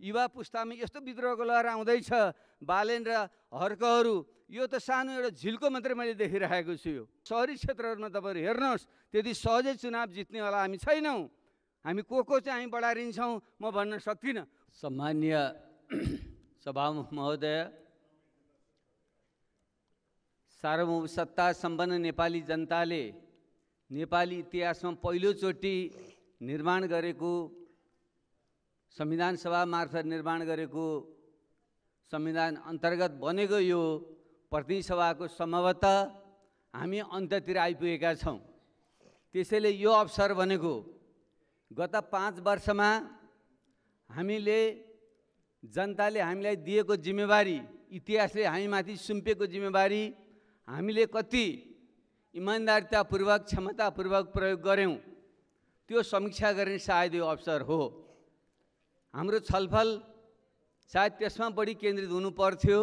युवा पुस्तामा यस्तो विद्रोहको लहर आउँदैछ। बालेन र हर्कहरू यो त सानो एउटा झिल्को मात्रै मैले देखिरहेको छु यो। सहरी क्षेत्रहरूमा तपाईँहरू हेर्नुहोस् त्यति सहजै चुनाव जित्नेवाला हामी छैनौँ। हामी को को चाहिँ हामी बढारिन्छौँ म भन्न सक्दिनँ। सामान्य सभामुख महोदय सार्वभौम सत्ता सम्पन्न नेपाली जनताले नेपाली इतिहासमा पहिलोचोटि निर्माण गरेको संविधान सभा मार्फत निर्माण गरेको संविधान अन्तर्गत बनेको यो प्रतिनिधि सभाको सम्भवतः हामी अन्त्यतिर आइपुगेका छौँ। त्यसैले यो अवसर भनेको गत पाँच वर्षमा हामीले जनताले हामीलाई दिएको जिम्मेवारी इतिहासले हामीमाथि सुम्पेको जिम्मेवारी हामीले कति इमान्दारितापूर्वक क्षमतापूर्वक प्रयोग गऱ्यौँ त्यो समीक्षा गर्ने सायद यो अवसर हो। हाम्रो छलफल सायद त्यसमा बढी केन्द्रित हुनु पर्थ्यो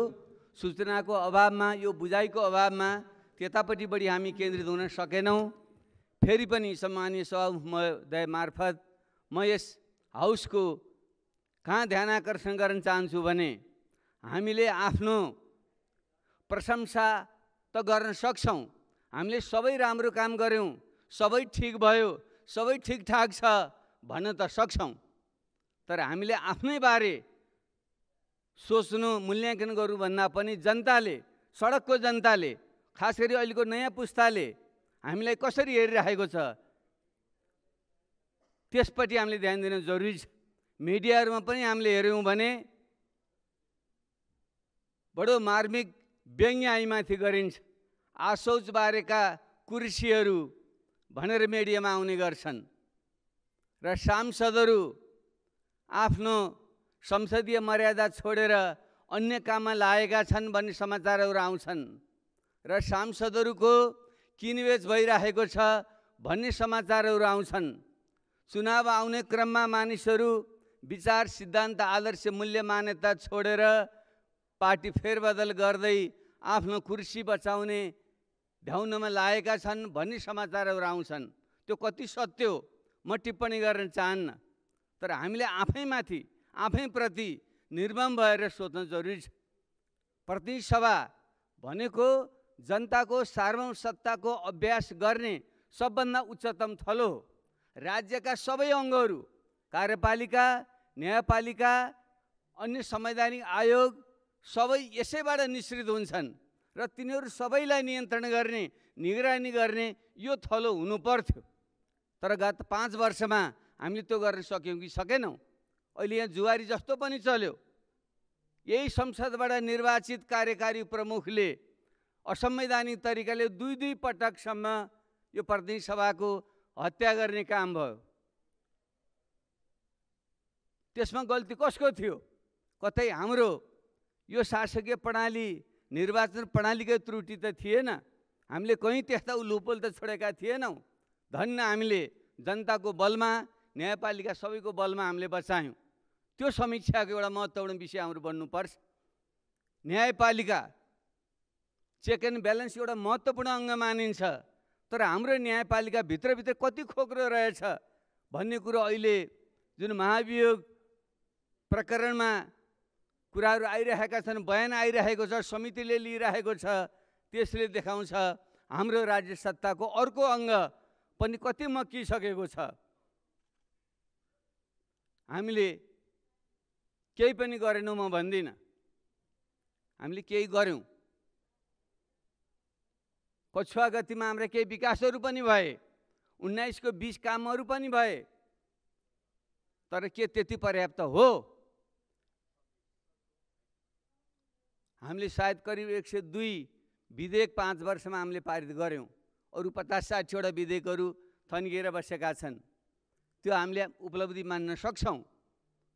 सूचनाको अभावमा यो बुझाइको अभावमा त्यतापट्टि बढी हामी केन्द्रित हुन सकेनौँ। फेरि पनि सम्मानीय सभामुखमहोदय मार्फत म यस हाउसको कहाँ ध्यान आकर्षण गर्न चाहन्छु भने हामीले आफ्नो प्रशंसा त गर्न सक्छौँ। हामीले सबै राम्रो काम गऱ्यौँ सबै ठिक भयो सबै ठिकठाक छ भन्न त सक्छौँ। तर हामीले आफ्नै बारे सोच्नु मूल्याङ्कन गरौँ भन्दा पनि जनताले सडकको जनताले खास गरी अहिलेको नयाँ पुस्ताले हामीलाई कसरी हेरिराखेको छ? त्यसपट्टि हामीले ध्यान दिनु जरुरी छ। मिडियाहरूमा पनि हामीले हेऱ्यौँ भने बडो मार्मिक व्यङ्ग्य आइमाथि गरिन्छ आशौचबारेका कुर्सीहरू भनेर मिडियामा आउने गर्छन्। र सांसदहरू आफ्नो संसदीय मर्यादा छोडेर अन्य काममा लागेका छन् भन्ने समाचारहरू आउँछन् र सांसदहरूको किनबेच भइरहेको छ भन्ने समाचारहरू आउँछन्। चुनाव आउने क्रममा मानिसहरू विचार सिद्धान्त आदर्श मूल्य मान्यता छोडेर पार्टी फेरबदल गर्दै आफ्नो कुर्सी बचाउने भ्याउनमा लागेका छन् भन्ने समाचारहरू आउँछन्। त्यो कति सत्य हो? म टिप्पणी गर्न चाहन्न। तर हामीले आफैमाथि आफैप्रति निर्मम भएर सोच्न जरुरी छ। प्रतिनिधि सभा भनेको जनताको सार्वभौम सत्ताको अभ्यास गर्ने सबभन्दा उच्चतम थलो हो। राज्यका सबै अङ्गहरू कार्यपालिका न्यायपालिका अन्य संवैधानिक आयोग सबै यसैबाट निश्रित हुन्छन् र तिनीहरू सबैलाई नियन्त्रण गर्ने निगरानी गर्ने यो थलो हुनु पर्थ्यो तर गत पाँच वर्षमा हामीले त्यो गर्न सक्यौँ कि सकेनौँ। अहिले यहाँ जुवारी जस्तो पनि चल्यो। यही संसदबाट निर्वाचित कार्यकारी प्रमुखले असंवैधानिक तरिकाले दुई दुई पटकसम्म यो प्रतिनिधि सभाको हत्या गर्ने काम भयो। त्यसमा गल्ती कसको थियो? कतै हाम्रो यो शासकीय प्रणाली निर्वाचन प्रणालीकै त्रुटि त थिएन। हामीले कहीँ त्यस्ता लुपोल त छोडेका थिएनौँ। धन्य हामीले जनताको बलमा न्यायपालिका सबैको बलमा हामीले बचायौँ। त्यो समीक्षाको एउटा महत्त्वपूर्ण विषय हाम्रो बन्नुपर्छ न्यायपालिका चेक एन्ड ब्यालेन्स एउटा महत्त्वपूर्ण अङ्ग मानिन्छ तर हाम्रो न्यायपालिका भित्रभित्र कति खोक्रो रहेछ भन्ने कुरो अहिले जुन महाभियोग प्रकरणमा कुराहरू आइरहेका छन् बयान आइरहेको छ समितिले लिइरहेको छ त्यसले देखाउँछ हाम्रो राज्य सत्ताको अर्को अङ्ग पनि कति मकिसकेको छ। हामीले केही पनि गरेनौँ म भन्दिनँ। हामीले केही गऱ्यौँ। पछुवा गतिमा हाम्रा केही विकासहरू पनि भए उन्नाइसको बिस कामहरू पनि भए तर के त्यति पर्याप्त हो? हामीले सायद करिब एक सय दुई विधेयक पाँच वर्षमा हामीले पारित गऱ्यौँ। अरू पचास साठीवटा विधेयकहरू थन्किएर बसेका छन्। त्यो हामीले उपलब्धि मान्न सक्छौँ।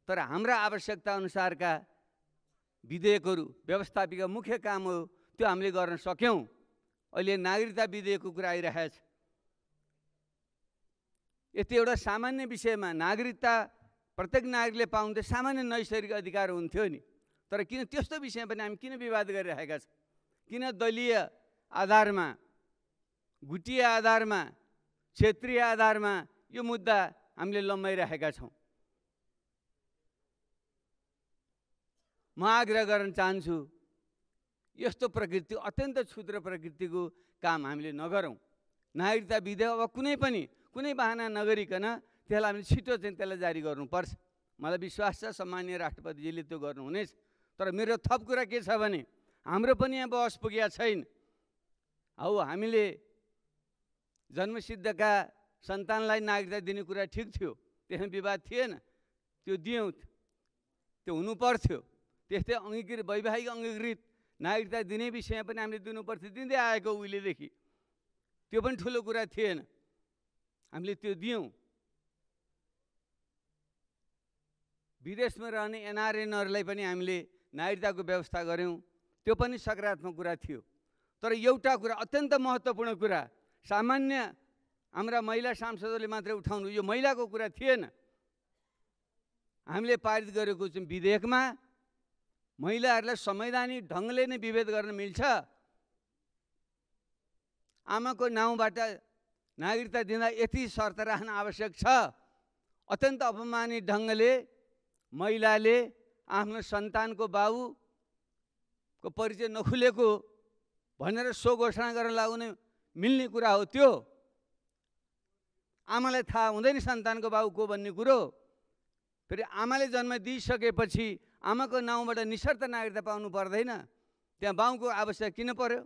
तर हाम्रा आवश्यकता अनुसारका विधेयकहरू व्यवस्थापिका मुख्य काम हो त्यो हामीले गर्न सक्यौँ। अहिले नागरिकता विधेयकको कुरा आइरहेको छ। यति एउटा सामान्य विषयमा नागरिकता प्रत्येक नागरिकले पाउँथे सामान्य नैसर्गिक अधिकार हुन्थ्यो नि। तर किन त्यस्तो विषयमा पनि हामी किन विवाद गरिरहेका छौँ? किन दलीय आधारमा गुटीय आधारमा क्षेत्रीय आधारमा यो मुद्दा हामीले लम्बाइरहेका छौँ। म आग्रह गर्न चाहन्छु यस्तो प्रकृति अत्यन्त क्षुद्र प्रकृतिको काम हामीले नगरौँ। नागरिकता विधेयक अब कुनै पनि कुनै बाहना नगरिकन त्यसलाई हामीले छिटो चाहिँ त्यसलाई जारी गर्नुपर्छ। मलाई विश्वास छ सम्मानीय राष्ट्रपतिजीले त्यो गर्नुहुनेछ। तर मेरो थप कुरा के छ भने हाम्रो पनि यहाँ बहस पुगेका छैन। हौ हामीले जन्मसिद्धका सन्तानलाई नागरिकता दिने कुरा ठिक थियो त्यसमा विवाद थिएन त्यो दियौँ त्यो हुनु पर्थ्यो त्यस्तै अङ्गीकृत वैवाहिक अङ्गीकृत नागरिकता दिने विषयमा पनि हामीले दिनुपर्थ्यो दिँदै आएको उहिलेदेखि। त्यो पनि ठुलो कुरा थिएन। हामीले त्यो दियौँ। विदेशमा रहने एनआरएनहरूलाई पनि हामीले नागरिकताको व्यवस्था गऱ्यौँ। त्यो पनि सकारात्मक कुरा थियो। तर एउटा कुरा अत्यन्त महत्त्वपूर्ण कुरा सामान्य हाम्रा महिला सांसदहरूले मात्रै उठाउनु यो महिलाको कुरा थिएन। हामीले पारित गरेको चाहिँ विधेयकमा महिलाहरूलाई संवैधानिक ढङ्गले नै विभेद गर्न मिल्छ। आमाको नाउँबाट नागरिकता दिँदा यति शर्त राख्न आवश्यक छ। अत्यन्त अपमानित ढङ्गले महिलाले आफ्नो सन्तानको बाबुको परिचय नखुलेको भनेर सो घोषणा गर्न लगाउने मिल्ने कुरा हो त्यो। आमालाई थाहा हुँदैन सन्तानको बाबु को भन्ने कुरो। फेरि आमाले जन्म दिइसकेपछि आमाको नाउँबाट निशर्त नागरिकता पाउनु पर्दैन। त्यहाँ बाउको आवश्यक किन पर्यो?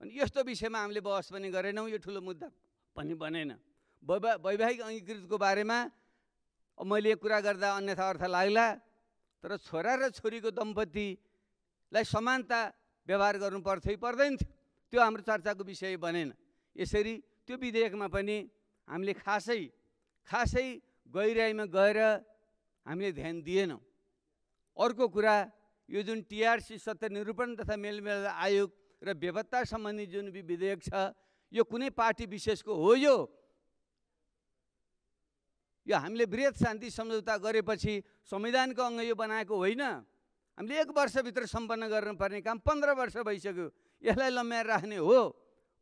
अनि यस्तो विषयमा हामीले बहस पनि गरेनौँ यो ठुलो मुद्दा पनि बनेन। वैवा वैवाहिक अङ्गीकृतको बारेमा मैले कुरा गर्दा अन्यथा अर्थ लाग्ला तर छोरा र छोरीको दम्पतिलाई समानता व्यवहार गर्नु पर्थ्यो पर्दैन थियो? त्यो हाम्रो चर्चाको विषय बनेन। यसरी त्यो विधेयकमा पनि हामीले खासै खासै गहिराइमा गएर हामीले ध्यान दिएनौँ। अर्को कुरा यो जुन टिआरसी सत्य निरूपण तथा मेलमेल आयोग र बेपत्ता सम्बन्धी जुन विधेयक छ यो कुनै पार्टी विशेषको हो यो? यो हामीले वृहत शान्ति सम्झौता गरेपछि संविधानको अङ्ग यो बनाएको होइन। हामीले एक वर्षभित्र सम्पन्न गर्नुपर्ने काम पन्ध्र वर्ष भइसक्यो। यसलाई लम्ब्याएर राख्ने हो।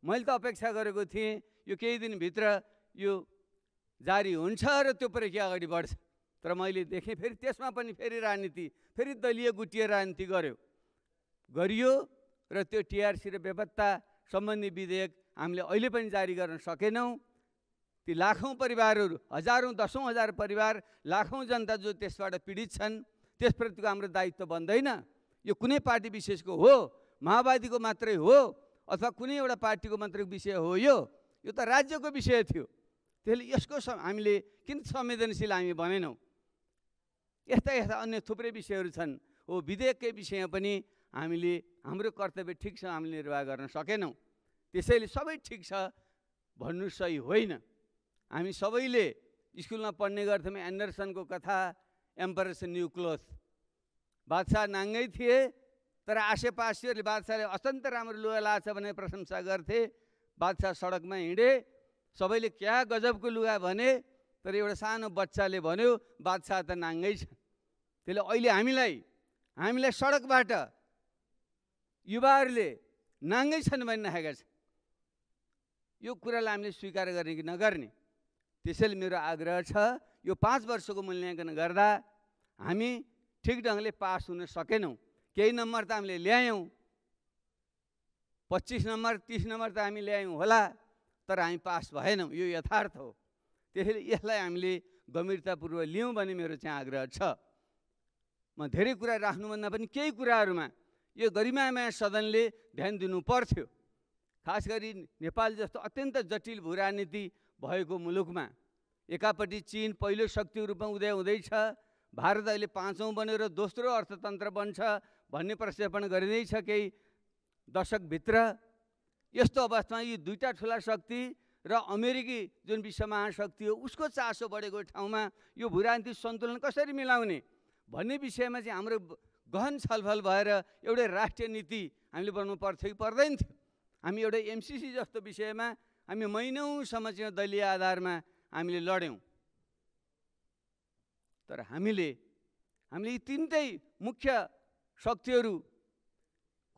मैले त अपेक्षा गरेको थिएँ यो केही दिनभित्र यो जारी हुन्छ र त्यो प्रक्रिया अगाडि बढ्छ? तर मैले देखेँ फेरि त्यसमा पनि फेरि राजनीति फेरि दलीय गुटिए राजनीति गर्यो। गरियो र त्यो टिआरसी र बेपत्ता सम्बन्धी विधेयक हामीले अहिले पनि जारी गर्न सकेनौँ। ती लाखौँ परिवारहरू हजारौँ दसौँ हजार परिवार लाखौँ जनता जो त्यसबाट पीडित छन् त्यसप्रतिको हाम्रो दायित्व बन्दैन। यो कुनै पार्टी विशेषको हो माओवादीको मात्रै हो अथवा कुनै एउटा पार्टीको मात्रै विषय हो यो। यो त राज्यको विषय थियो। त्यसले यसको हामीले किन संवेदनशील हामी बनेनौँ यस्ता यस्ता अन्य थुप्रै विषयहरू छन्। हो विधेयककै विषयमा पनि हामीले हाम्रो कर्तव्य ठिक हामीले निर्वाह गर्न सकेनौँ। त्यसैले सबै ठिक छ भन्नु सही होइन। हामी सबैले स्कुलमा पढ्ने गर्थ्यौँ एन्डरसनको कथा एम्परेसन न्यु क्लोथ। बादशाह नाङ्गै थिए तर आसेपासीहरूले बादशाहले अत्यन्त राम्रो लुगा लाछ भने प्रशंसा गर्थे। बादशाह सडकमा हिँडे सबैले क्या गजबको लुगा भने तर एउटा सानो बच्चाले भन्यो बादशाह त नाङ्गै छ त्यसले अहिले हामीलाई हामीलाई सडकबाट युवाहरूले नाङ्गै छन् भनिराखेका छ यो कुरालाई हामीले स्वीकार गर्ने कि नगर्ने? त्यसैले मेरो आग्रह छ यो पाँच वर्षको मूल्याङ्कन गर्दा हामी ठिक ढङ्गले पास हुन सकेनौँ। केही नम्बर त हामीले ल्यायौँ। पच्चिस नम्बर तिस नम्बर त हामी ल्यायौँ होला। तर हामी पास भएनौँ यो यथार्थ हो। त्यसैले यसलाई हामीले गम्भीरतापूर्वक लियौँ भने मेरो चाहिँ आग्रह छ। म धेरै कुरा राख्नुभन्दा पनि केही कुराहरूमा यो गरिमामय सदनले ध्यान दिनु पर्थ्यो खास गरी नेपाल जस्तो अत्यन्त जटिल भू राजनीति भएको मुलुकमा एकापट्टि चिन पहिलो शक्तिको रूपमा उदय हुँदैछ भारत अहिले पाँचौँ बनेर दोस्रो अर्थतन्त्र बन्छ भन्ने प्रक्षेपण गरिँदैछ केही दशकभित्र। यस्तो अवस्थामा यी दुईवटा ठुला शक्ति र अमेरिकी जुन विश्व महाशक्ति हो उसको चासो बढेको ठाउँमा यो भूराजनीतिक सन्तुलन कसरी मिलाउने भन्ने विषयमा चाहिँ हाम्रो गहन छलफल भएर एउटै राष्ट्रिय नीति हामीले बनाउनु पर्थ्यो कि पर्दैन थियो। हामी एउटै एमसिसी जस्तो विषयमा हामी महिनौसम्म चाहिँ दलीय आधारमा हामीले लड्यौँ। तर हामीले हामीले यी तिनटै मुख्य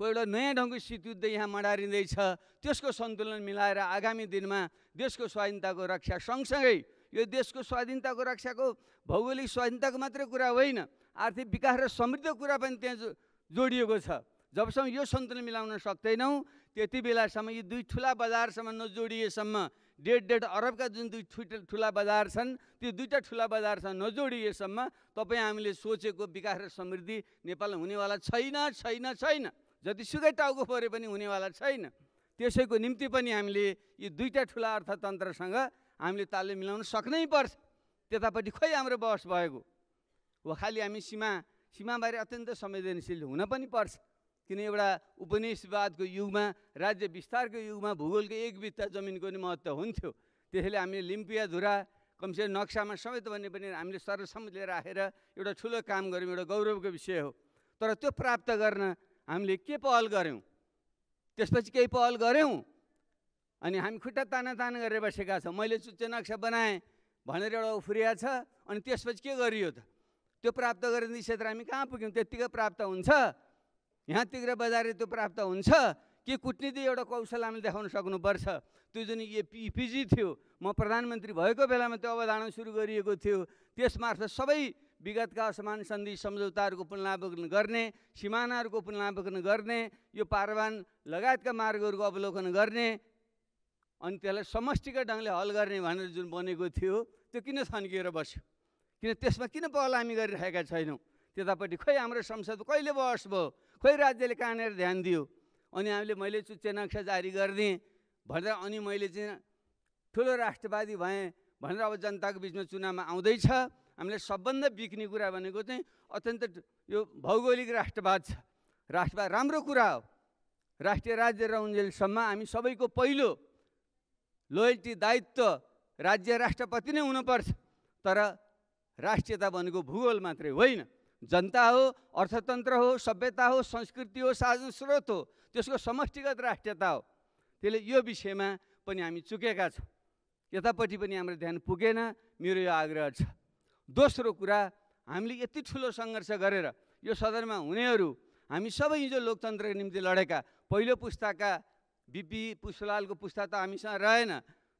शक्तिहरूको एउटा नयाँ ढङ्गको शीतयुद्ध यहाँ मडारिँदैछ त्यसको सन्तुलन मिलाएर आगामी दिनमा देशको स्वाधीनताको रक्षा सँगसँगै यो देशको स्वाधीनताको रक्षाको भौगोलिक स्वाधीनताको मात्रै कुरा होइन आर्थिक विकास र समृद्ध कुरा पनि त्यहाँ जोडिएको छ। जबसम्म यो सन्तुलन मिलाउन सक्दैनौँ त्यति बेलासम्म यी दुई ठुला बजारसम्म नजोडिएसम्म डेढ डेढ अरबका जुन दुई ठुला ठुला बजार छन् त्यो दुईवटा ठुला बजारसँग नजोडिएसम्म तपाईँ हामीले सोचेको विकास र समृद्धि नेपालमा हुनेवाला छैन छैन छैन। जतिसुकै टाउको परे पनि हुनेवाला छैन। त्यसैको निम्ति पनि हामीले यी दुईवटा ठुला अर्थतन्त्रसँग हामीले तालमेल मिलाउन सक्नै पर्छ। त्यतापट्टि खोइ हाम्रो बहस भएको? हो खालि हामी सीमा सीमाबारे अत्यन्त संवेदनशील हुन पनि पर्छ। किन एउटा उपनिवेशवादको युगमा राज्य विस्तारको युगमा भूगोलको एक बित्ता जमिनको नि महत्त्व हुन्थ्यो। त्यसैले हामीले लिम्पिया धुरा कमसेकम नक्सामा समेत भन्ने पनि हामीले सर्वसम्मतिले राखेर एउटा ठुलो काम गऱ्यौँ एउटा गौरवको विषय हो। तर त्यो प्राप्त गर्न हामीले के पहल गऱ्यौँ? त्यसपछि केही पहल गऱ्यौँ? अनि हामी खुट्टा ताना ताना गरेर बसेका छौँ। मैले चुच्चे नक्सा बनाएँ भनेर एउटा उफ्रिया छ अनि त्यसपछि के गरियो त? त्यो प्राप्त गरेर क्षेत्र हामी कहाँ पुग्यौँ? त्यत्तिकै प्राप्त हुन्छ। यहाँतिर बजारे त्यो प्राप्त हुन्छ। के कुटनीति एउटा कौशल हामीले देखाउन सक्नुपर्छ? त्यो जुन इपिजी थियो म प्रधानमन्त्री भएको बेलामा त्यो अवधारणा सुरु गरिएको थियो। त्यसमार्फत सबै विगतका असमान सन्धि सम्झौताहरूको पुनरावलोकन गर्ने सिमानाहरूको पुनरावलोकन गर्ने यो पारवान लगायतका मार्गहरूको अवलोकन गर्ने अनि त्यसलाई समष्टिका ढङ्गले हल गर्ने भनेर जुन बनेको थियो त्यो किन थन्किएर बस्यो? किन त्यसमा किन पहल हामी गरिरहेका छैनौँ? त्यतापट्टि खोइ हाम्रो संसद कहिले बहस भयो? खोइ राज्यले कहाँनिर ध्यान दियो? अनि हामीले मैले चुच्चे नक्सा जारी गरिदिएँ भनेर अनि मैले चाहिँ ठुलो राष्ट्रवादी भएँ भनेर अब जनताको बिचमा चुनावमा आउँदैछ। हामीले सबभन्दा बिक्ने कुरा भनेको चाहिँ अत्यन्त यो भौगोलिक राष्ट्रवाद छ। राष्ट्रवाद राम्रो कुरा हो। राष्ट्रिय राज्य रहन्जेलसम्म हामी सबैको पहिलो लोयल्टी दायित्व राज्य राष्ट्रपति नै हुनुपर्छ। तर राष्ट्रियता भनेको भूगोल मात्रै होइन। जनता हो अर्थतन्त्र हो सभ्यता हो संस्कृति हो साधन स्रोत हो त्यसको समष्टिगत राष्ट्रियता हो। त्यसले यो विषयमा पनि हामी चुकेका छौँ। यतापट्टि पनि हाम्रो ध्यान पुगेन। मेरो यो आग्रह छ। दोस्रो कुरा हामीले यति ठुलो सङ्घर्ष गरेर यो सदनमा हुनेहरू हामी सबै हिजो लोकतन्त्रको निम्ति लडेका। पहिलो पुस्ताका बिपी पुष्पलालको पुस्ता त हामीसँग रहेन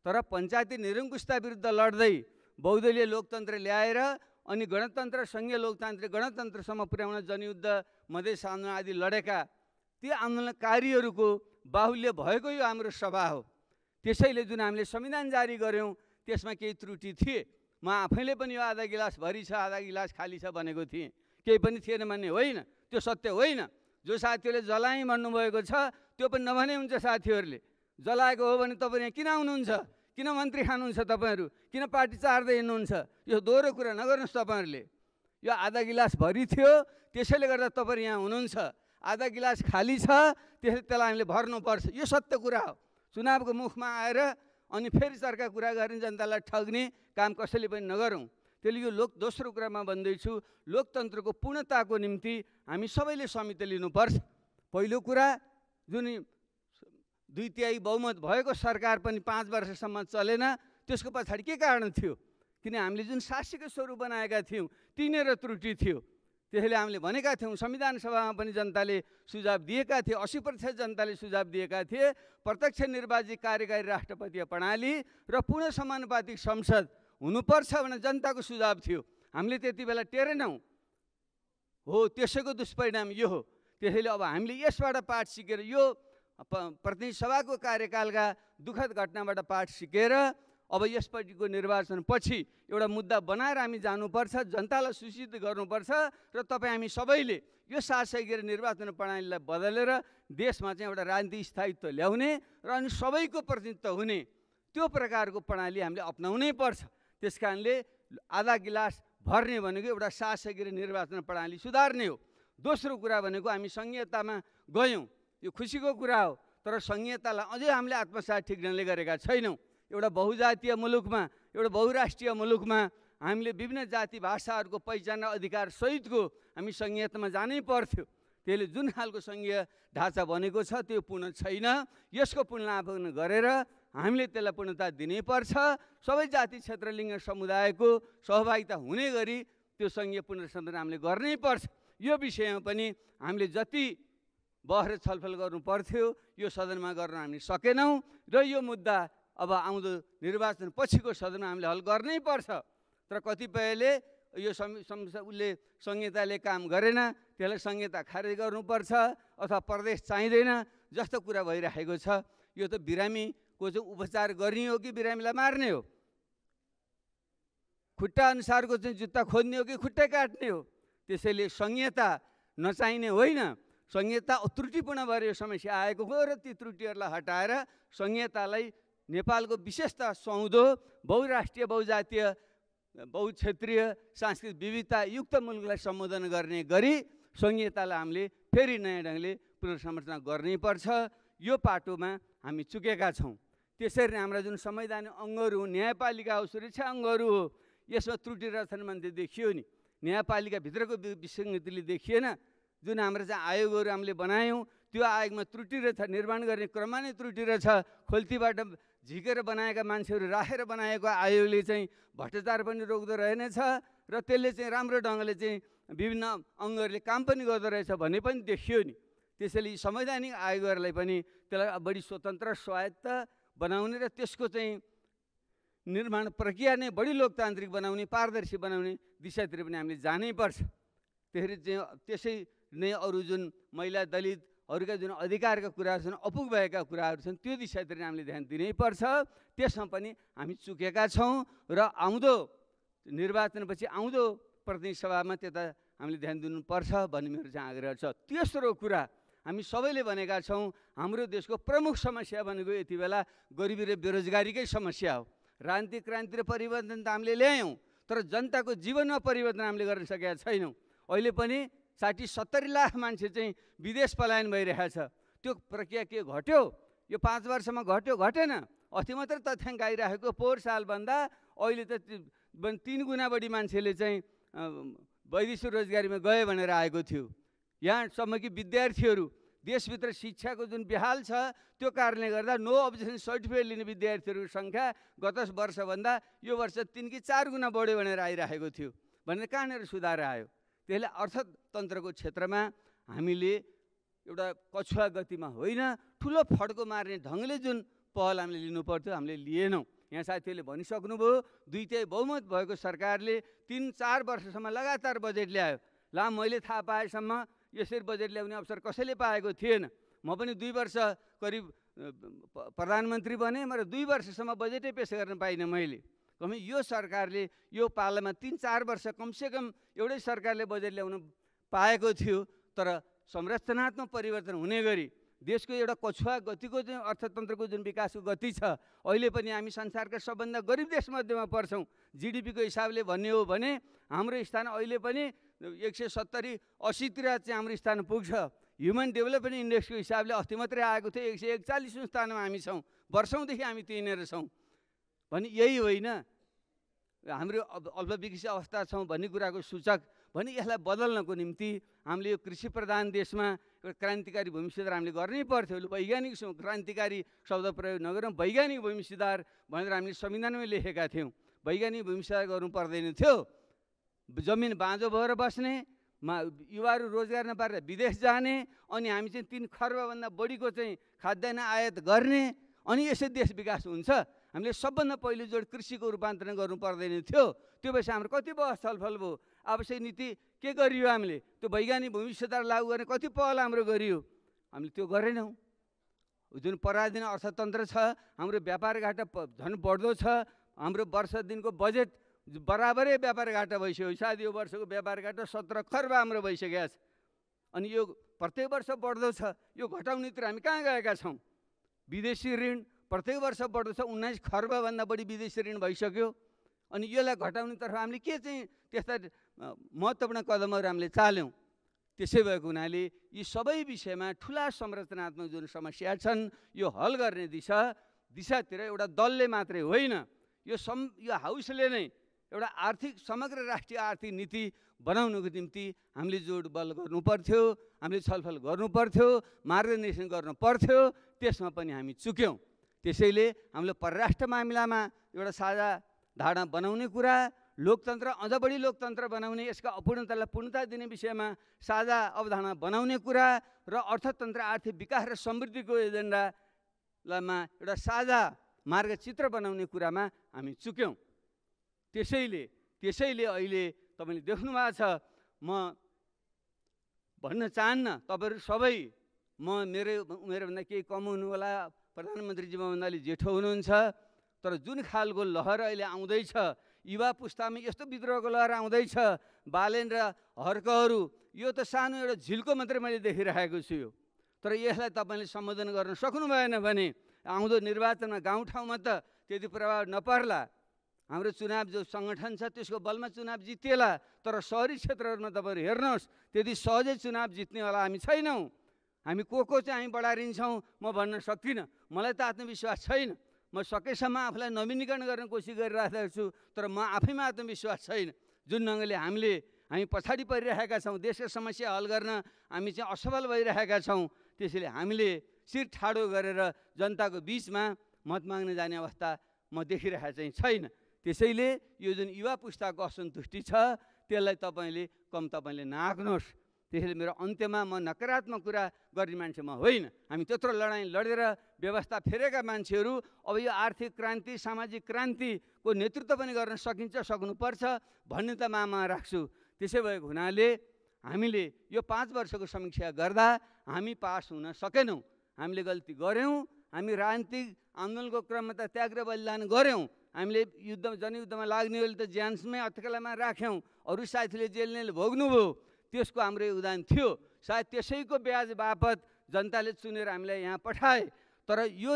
तर पञ्चायती निरङ्कुशता विरुद्ध लड्दै बहुदलीय लोकतन्त्र ल्याएर अनि गणतन्त्र सङ्घीय लोकतान्त्रिक गणतन्त्रसम्म पुर्याउन जनयुद्ध मधेस आन्दोलन आदि लडेका ती आन्दोलनकारीहरूको बाहुल्य भएको यो हाम्रो सभा हो। त्यसैले जुन हामीले संविधान जारी गऱ्यौँ त्यसमा केही त्रुटि थिए। म आफैले पनि यो आधा गिलास भरि छ आधा गिलास खाली छ भनेको थिएँ। केही पनि थिएन भन्ने होइन त्यो सत्य होइन। जो साथीहरूले जलाएँ भन्नुभएको छ त्यो पनि नभने हुन्छ साथीहरूले। जलाएको हो भने तपाईँ यहाँ किन आउनुहुन्छ? किन मन्त्री खानुहुन्छ तपाईँहरू? किन पार्टी चार्दै हिँड्नुहुन्छ? यो दोहोरो कुरा नगर्नुहोस् तपाईँहरूले। यो आधा गिलास भरि थियो त्यसैले गर्दा तपाईँहरू यहाँ हुनुहुन्छ। आधा गिलास खाली छ त्यसले त्यसलाई हामीले भर्नुपर्छ। यो सत्य कुरा हो। चुनावको मुखमा आएर अनि फेरि चर्का कुरा गर्ने जनतालाई ठग्ने काम कसैले पनि नगरौँ। त्यसले यो लोक दोस्रो कुरामा भन्दैछु लोकतन्त्रको पूर्णताको निम्ति हामी सबैले समिति लिनुपर्छ। पहिलो कुरा जुन दुई तिहाई बहुमत भएको सरकार पनि पाँच वर्षसम्म चलेन त्यसको पछाडि के कारण थियो? किन हामीले जुन शासकीय स्वरूप बनाएका थियौँ तिनीहरू त्रुटि थियो। त्यसैले हामीले भनेका थियौँ संविधान सभामा पनि जनताले सुझाव दिएका थिए असी प्रतिशत जनताले सुझाव दिएका थिए प्रत्यक्ष निर्वाचित कार्यकारी राष्ट्रपतीय प्रणाली र पुनः समानुपातिक संसद हुनुपर्छ भनेर जनताको सुझाव थियो। हामीले त्यति बेला टेरेनौँ। हो त्यसैको दुष्परिणाम यो हो। त्यसैले अब हामीले यसबाट पाठ सिकेर यो प्रतिनिधि सभाको कार्यकालका दुःखद घटनाबाट पाठ सिकेर अब यसपट्टिको निर्वाचन पछि एउटा मुद्दा बनाएर हामी जानुपर्छ जनतालाई सूचित गर्नुपर्छ र तपाईँ हामी सबैले यो शासकीय निर्वाचन प्रणालीलाई बदलेर देशमा चाहिँ एउटा राजनीतिक स्थायित्व ल्याउने र अनि सबैको प्रतिनिधित्व हुने त्यो प्रकारको प्रणाली हामीले अप्नाउनै पर्छ। त्यस कारणले आधा गिलास भर्ने भनेको एउटा शासकीय निर्वाचन प्रणाली सुधार्ने हो। दोस्रो कुरा भनेको हामी सङ्घीयतामा गयौँ। यो खुसीको कुरा हो तर सङ्घीयतालाई अझै हामीले आत्मसात ठिक ढङ्गले गरेका छैनौँ। एउटा बहुजातीय मुलुकमा एउटा बहुराष्ट्रिय मुलुकमा हामीले विभिन्न जाति भाषाहरूको पहिचान अधिकार सहितको हामी सङ्घीयतामा जानै पर्थ्यो। त्यसले जुन खालको सङ्घीय ढाँचा बनेको छ त्यो पूर्ण छैन। यसको पुनरावलोकन गरेर हामीले त्यसलाई पूर्णता दिनैपर्छ सबै जाति क्षेत्र लिङ्ग समुदायको सहभागिता हुने गरी त्यो सङ्घीय पुनर्संरचना हामीले गर्नै पर्छ। यो विषयमा पनि हामीले जति बहर छलफल गर्नु पर्थ्यो यो सदनमा गर्न हामी सकेनौँ। र यो मुद्दा अब आउँदो निर्वाचन पछिको सदनमा हामीले हल गर्नै पर्छ। तर कतिपयले यो उसले संहिताले काम गरेन त्यसलाई संहिता खारेज गर्नुपर्छ अथवा प्रदेश चाहिँदैन जस्तो कुरा भइराखेको छ यो त बिरामीको चाहिँ उपचार गर्ने हो कि बिरामीलाई मार्ने हो? खुट्टा अनुसारको चाहिँ जुत्ता खोज्ने हो कि खुट्टै काट्ने हो? त्यसैले संहिता नचाहिने होइन। संहिता त्रुटिपूर्ण भएर यो समस्या आएको हो र ती त्रुटिहरूलाई हटाएर संहितालाई नेपालको विशेषता सुहाउँदो बहुराष्ट्रिय बहुजातीय बहुक्षेत्रीय सांस्कृतिक विविधता युक्त मुलुकलाई सम्बोधन गर्ने गरी संहितालाई हामीले फेरि नयाँ ढङ्गले पुनर्संरचना गर्नै पर्छ। यो पाटोमा हामी चुकेका छौँ। त्यसरी नै हाम्रा जुन संवैधानिक अङ्गहरू न्यायपालिका हो सुरक्षा अङ्गहरू हो यसमा त्रुटि भने देखियो नि। न्यायपालिकाभित्रको विसङ्गतिले देखिएन। जुन हाम्रो चाहिँ आयोगहरू हामीले बनायौँ त्यो आयोगमा त्रुटि रहेछ निर्माण गर्ने क्रममा नै त्रुटि रहेछ खोल्तीबाट झिकेर बनाएका मान्छेहरू राखेर बनाएको आयोगले चाहिँ भ्रष्टाचार पनि रोक्दो रहेनछ र त्यसले चाहिँ राम्रो ढङ्गले चाहिँ विभिन्न अङ्गहरूले काम पनि गर्दो रहेछ भन्ने पनि देखियो नि। त्यसैले संवैधानिक आयोगहरूलाई पनि त्यसलाई बढी स्वतन्त्र स्वायत्त बनाउने र त्यसको चाहिँ निर्माण प्रक्रिया नै बढी लोकतान्त्रिक बनाउने पारदर्शी बनाउने दिशातिर पनि हामीले जानै पर्छ। त्यसरी चाहिँ त्यसै नै अरू जुन महिला दलितहरूका जुन अधिकारका कुराहरू छन् अपुग भएका कुराहरू छन् त्यो दिशातिर हामीले ध्यान दिनैपर्छ। त्यसमा पनि हामी चुकेका छौँ र आउँदो निर्वाचनपछि आउँदो प्रतिनिधि सभामा त्यता हामीले ध्यान दिनुपर्छ भन्ने मेरो चाहिँ आग्रह छ। तेस्रो कुरा हामी सबैले भनेका छौँ हाम्रो देशको प्रमुख समस्या भनेको यति बेला गरिबी र बेरोजगारीकै समस्या हो। क्रान्ति क्रान्ति र परिवर्तन त हामीले ल्यायौँ तर जनताको जीवनमा परिवर्तन हामीले गर्न सकेका छैनौँ। अहिले पनि साठी सत्तरी लाख मान्छे चाहिँ विदेश पलायन भइरहेछ। त्यो प्रक्रिया के घट्यो? यो पाँच वर्षमा घट्यो घटेन। अस्ति मात्रै तथ्याङ्क आइरहेको पोहोर सालभन्दा अहिले त तिन गुणा बढी मान्छेले चाहिँ वैदेशिक रोजगारीमा गयो भनेर आएको थियो। यहाँसम्म कि विद्यार्थीहरू देशभित्र शिक्षाको जुन बेहाल छ त्यो कारणले गर्दा नो अब्जेक्सन सर्टिफिकेट लिने विद्यार्थीहरूको सङ्ख्या गत वर्षभन्दा यो वर्ष तिन कि चार गुणा बढ्यो भनेर आइरहेको थियो। भनेर कहाँनिर सुधार आयो? त्यसले अर्थतन्त्रको क्षेत्रमा हामीले एउटा कछुवा गतिमा होइन ठुलो फड्को मार्ने ढङ्गले जुन पहल हामीले लिनु पर्थ्यो हामीले लिएनौँ। यहाँ साथीहरूले भनिसक्नुभयो दुई तिहाई बहुमत भएको सरकारले तिन चार वर्षसम्म लगातार बजेट ल्यायो। ला मैले थाहा पाएसम्म यसरी बजेट ल्याउने अवसर कसैले पाएको थिएन। म पनि दुई वर्ष करिब प्रधानमन्त्री बने म दुई वर्षसम्म बजेटै पेस गर्न पाइनँ मैले। कमी यो सरकारले यो पालामा तिन चार वर्ष कमसेकम एउटै सरकारले बजेट ल्याउनु पाएको थियो तर संरचनात्मक परिवर्तन हुने गरी देशको एउटा कछुवा गतिको चाहिँ अर्थतन्त्रको जुन विकासको गति छ अहिले पनि हामी संसारका सबभन्दा गरिब देशमध्येमा पर्छौँ। जिडिपीको हिसाबले भन्ने हो भने हाम्रो स्थान अहिले पनि एक सय सत्तरी असीतिर चाहिँ हाम्रो स्थान पुग्छ। ह्युमन डेभलपमेन्ट इन्डेक्सको हिसाबले अस्ति मात्रै आएको थियो एक सय एकचालिसौँ स्थानमा हामी छौँ। वर्षौँदेखि हामी त्यहीँनिर छौँ। भने यही होइन हाम्रो अल्पविकसित अवस्था छौँ भन्ने कुराको सूचक भने यसलाई बदल्नको निम्ति हामीले यो कृषि प्रधान देशमा एउटा क्रान्तिकारी भूमि सुधार हामीले गर्नै पर्थ्यो। वैज्ञानिक क्रान्तिकारी शब्द प्रयोग नगरौँ वैज्ञानिक भूमि सुधार भनेर हामीले संविधानमै लेखेका थियौँ। वैज्ञानिक भूमि सुधार गर्नु पर्दैन थियो। जमिन बाँझो भएर बस्ने मा युवाहरू रोजगार नपाएर विदेश जाने अनि हामी चाहिँ तिन खर्बभन्दा बढीको चाहिँ खाद्यान्न आयात गर्ने अनि यसै देश विकास हुन्छ। हामीले सबभन्दा पहिलो जोड कृषिको रूपान्तरण गर्नु पर्दैन थियो। त्यो भएपछि हाम्रो कति बहस छलफल भयो। आवश्यक नीति के गरियो हामीले? त्यो वैज्ञानिक भूमि सुधार लागू गर्ने कति पहल हाम्रो गरियो? हामीले त्यो गरेनौँ। जुन पराधीन अर्थतन्त्र छ हाम्रो व्यापार घाटा झन् बढ्दो छ हाम्रो वर्ष दिनको बजेट बराबरै व्यापार घाटा भइसक्यो। सायद यो वर्षको व्यापार घाटा सत्र खर्ब हाम्रो भइसकेको छ। अनि यो प्रत्येक वर्ष बढ्दो छ। यो घटाउनेतिर हामी कहाँ गएका छौँ? विदेशी ऋण प्रत्येक वर्ष बढ्दो छ। उन्नाइस खर्बभन्दा बढी विदेशी ऋण भइसक्यो। अनि यसलाई घटाउनेतर्फ हामीले के चाहिँ त्यस्ता महत्त्वपूर्ण कदमहरू हामीले चाल्यौँ? त्यसै भएको हुनाले यी सबै विषयमा ठुला संरचनात्मक जुन समस्या छन् यो हल गर्ने दिशा दिशातिर एउटा दलले मात्रै होइन। यो सम यो हाउसले नै एउटा आर्थिक समग्र राष्ट्रिय आर्थिक नीति बनाउनुको निम्ति हामीले जोड बल गर्नु पर्थ्यो हामीले छलफल गर्नु पर्थ्यो मार्गदर्शन गर्नु पर्थ्यो त्यसमा पनि हामी चुक्यौँ। त्यसैले हामीले परराष्ट्र मामिलामा एउटा साझा धारणा बनाउने कुरा लोकतन्त्र अझ बढी लोकतन्त्र बनाउने यसका अपूर्णतालाई पूर्णता दिने विषयमा साझा अवधारणा बनाउने कुरा र अर्थतन्त्र आर्थिक विकास र समृद्धिको एजेन्डामा एउटा साझा मार्गचित्र बनाउने कुरामा हामी चुक्यौँ। त्यसैले त्यसैले अहिले तपाईँले देख्नु भएको छ म भन्न चाहन्न तपाईँहरू सबै म मेरो उमेरभन्दा केही कम हुनु होला प्रधानमन्त्रीजीमा भन्नाले जेठो हुनुहुन्छ तर जुन खालको लहर अहिले आउँदैछ युवा पुस्तामा यस्तो विद्रोहको लहर आउँदैछ बालेन र हर्कहरू यो त सानो एउटा झिल्को मात्रै मैले देखिरहेको छु यो। तर यसलाई तपाईँले सम्बोधन गर्न सक्नु भएन भने आउँदो निर्वाचनमा गाउँठाउँमा त त्यति प्रभाव नपर्ला। हाम्रो चुनाव जो सङ्गठन छ त्यसको बलमा चुनाव जितिएला तर सहरी क्षेत्रहरूमा तपाईँहरू हेर्नुहोस् त्यति सहजै चुनाव जित्नेवाला हामी छैनौँ। हामी को को चाहिँ हामी बढारिन्छौँ म भन्न सक्दिनँ। मलाई त आत्मविश्वास छैन। म सकेसम्म आफूलाई नवीनीकरण गर्ने कोसिस गरिरहेको छु तर म आफैमा आत्मविश्वास छैन। जुन ढङ्गले हामीले हामी पछाडि परिरहेका छौँ देशको समस्या हल गर्न हामी चाहिँ असफल भइरहेका छौँ त्यसैले हामीले शिर ठाडो गरेर जनताको बिचमा मत माग्न जाने अवस्था म देखिरहेको चाहिँ छैन। त्यसैले यो जुन युवा पुस्ताको असन्तुष्टि छ त्यसलाई तपाईँले कम तपाईँले नाग्नुहोस् त्यसैले मेरो अन्त्यमा म नकारात्मक कुरा गर्ने मान्छे म होइन। हामी त्यत्रो लडाइँ लडेर व्यवस्था फेरेका मान्छेहरू अब यो आर्थिक क्रान्ति सामाजिक क्रान्तिको नेतृत्व पनि गर्न सकिन्छ सक्नुपर्छ भन्ने त मामा राख्छु। त्यसै भएको हुनाले हामीले यो पाँच वर्षको समीक्षा गर्दा हामी पास हुन सकेनौँ। हामीले गल्ती गऱ्यौँ हामी राजनीतिक आन्दोलनको क्रममा त त्याग र बलिदान गऱ्यौँ। हामीले युद्ध जनयुद्धमा लाग्नेहरूले त ज्यान्समै अत्कलामा राख्यौँ। अरू साथीले जेल्नेले भोग्नुभयो। त्यसको हाम्रो योगदान थियो। सायद त्यसैको ब्याज बापत जनताले चुनेर हामीलाई यहाँ पठाए। तर यो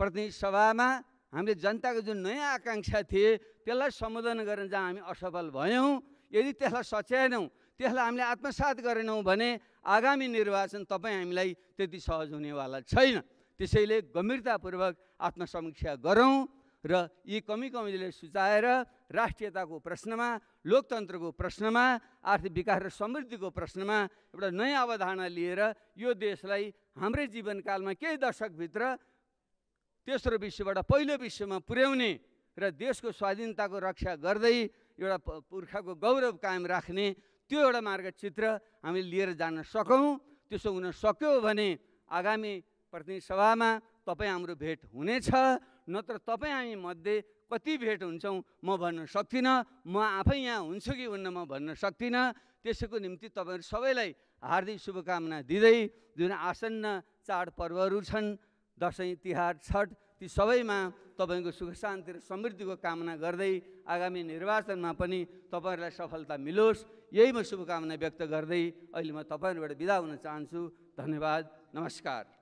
प्रतिनिधि सभामा हामीले जनताको जुन नयाँ आकाङ्क्षा थिए त्यसलाई सम्बोधन गर्न जहाँ हामी असफल भयौँ यदि त्यसलाई सच्याएनौँ त्यसलाई हामीले आत्मसात गरेनौँ भने आगामी निर्वाचन तपाईँ हामीलाई त्यति सहज हुनेवाला छैन। त्यसैले गम्भीरतापूर्वक आत्मसमीक्षा गरौँ। र यी कमी कमीले सुचाएर राष्ट्रियताको प्रश्नमा लोकतन्त्रको प्रश्नमा आर्थिक विकास र समृद्धिको प्रश्नमा एउटा नयाँ अवधारणा लिएर यो देशलाई हाम्रै जीवनकालमा केही दशकभित्र तेस्रो विश्वबाट पहिलो विश्वमा पुर्याउने र देशको स्वाधीनताको रक्षा गर्दै एउटा पुर्खाको गौरव कायम राख्ने त्यो एउटा मार्गचित्र हामीले लिएर जान सकौँ। त्यसो हुन सक्यो भने आगामी प्रतिनिधि सभामा तपाईँ हाम्रो भेट हुनेछ। नत्र तपाईँ हामी मध्ये कति भेट हुन्छौँ म भन्न सक्दिनँ म आफै यहाँ हुन्छु कि हुन्न म भन्न सक्दिनँ त्यसैको निम्ति तपाईँहरू सबैलाई हार्दिक शुभकामना दिँदै जुन आसन्न चाडपर्वहरू छन् दसैँ तिहार छठ ती सबैमा तपाईँको सुख शान्ति र समृद्धिको कामना गर्दै आगामी निर्वाचनमा पनि तपाईँहरूलाई सफलता मिलोस्। यही म शुभकामना व्यक्त गर्दै अहिले म तपाईँहरूबाट बिदा हुन चाहन्छु। धन्यवाद। नमस्कार।